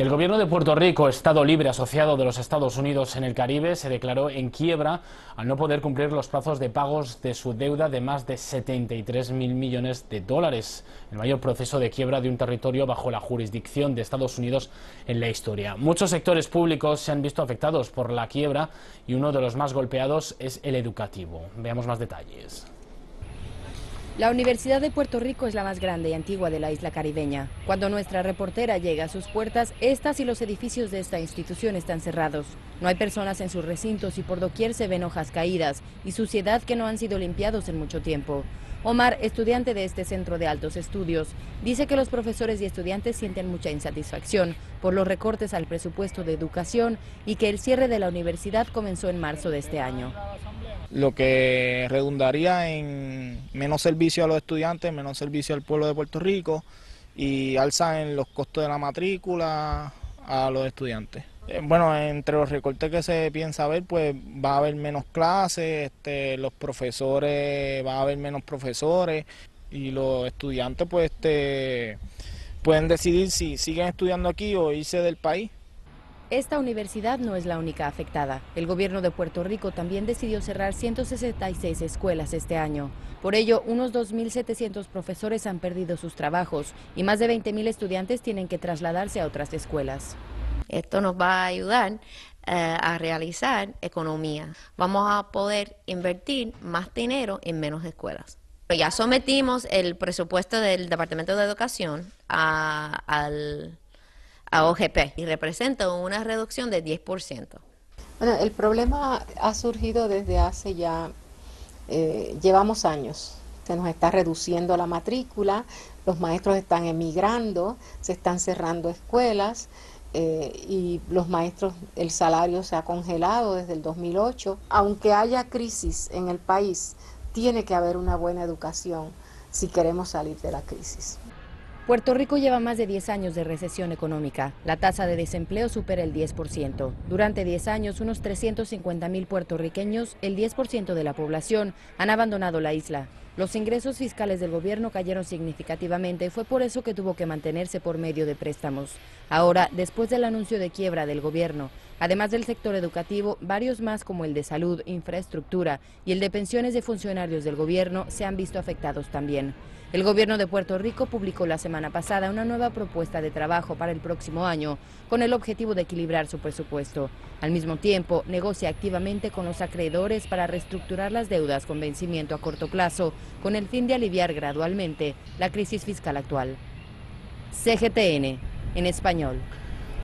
El gobierno de Puerto Rico, Estado libre asociado de los Estados Unidos en el Caribe, se declaró en quiebra al no poder cumplir los plazos de pagos de su deuda de más de 73 mil millones de dólares, el mayor proceso de quiebra de un territorio bajo la jurisdicción de Estados Unidos en la historia. Muchos sectores públicos se han visto afectados por la quiebra y uno de los más golpeados es el educativo. Veamos más detalles. La Universidad de Puerto Rico es la más grande y antigua de la isla caribeña. Cuando nuestra reportera llega a sus puertas, estas y los edificios de esta institución están cerrados. No hay personas en sus recintos y por doquier se ven hojas caídas y suciedad que no han sido limpiados en mucho tiempo. Omar, estudiante de este centro de altos estudios, dice que los profesores y estudiantes sienten mucha insatisfacción por los recortes al presupuesto de educación y que el cierre de la universidad comenzó en marzo de este año lo que redundaría en menos servicio a los estudiantes, menos servicio al pueblo de Puerto Rico y alza en los costos de la matrícula a los estudiantes. Eh, bueno, entre los recortes que se piensa ver, pues va a haber menos clases, este, los profesores, va a haber menos profesores y los estudiantes pues este, pueden decidir si siguen estudiando aquí o irse del país. Esta universidad no es la única afectada. El gobierno de Puerto Rico también decidió cerrar 166 escuelas este año. Por ello, unos 2.700 profesores han perdido sus trabajos y más de 20.000 estudiantes tienen que trasladarse a otras escuelas. Esto nos va a ayudar eh, a realizar economía. Vamos a poder invertir más dinero en menos escuelas. Ya sometimos el presupuesto del Departamento de Educación al a OGP y representa una reducción de 10%. Bueno, el problema ha surgido desde hace ya, eh, llevamos años, se nos está reduciendo la matrícula, los maestros están emigrando, se están cerrando escuelas eh, y los maestros, el salario se ha congelado desde el 2008. Aunque haya crisis en el país, tiene que haber una buena educación si queremos salir de la crisis. Puerto Rico lleva más de 10 años de recesión económica. La tasa de desempleo supera el 10%. Durante 10 años, unos 350 mil puertorriqueños, el 10% de la población, han abandonado la isla. Los ingresos fiscales del gobierno cayeron significativamente y fue por eso que tuvo que mantenerse por medio de préstamos. Ahora, después del anuncio de quiebra del gobierno, además del sector educativo, varios más como el de salud, infraestructura y el de pensiones de funcionarios del gobierno se han visto afectados también. El gobierno de Puerto Rico publicó la semana pasada una nueva propuesta de trabajo para el próximo año con el objetivo de equilibrar su presupuesto. Al mismo tiempo, negocia activamente con los acreedores para reestructurar las deudas con vencimiento a corto plazo con el fin de aliviar gradualmente la crisis fiscal actual. CGTN, en español.